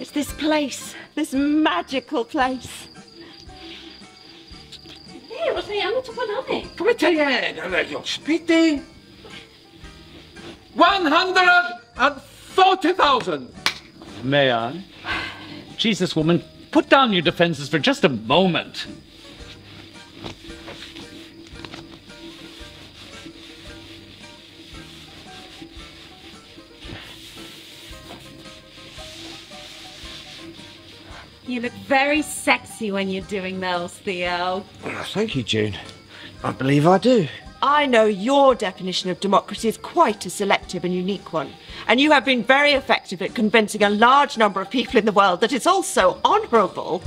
It's this place, this magical place. Here, what's the ano to panami? Come here, you're speeding. One hundred and forty thousand. May I? Jesus, woman, put down your defenses for just a moment. You look very sexy when you're doing those, Theo. Thank you, June. I believe I do. I know your definition of democracy is quite a selective and unique one, and you have been very effective at convincing a large number of people in the world that it's also honourable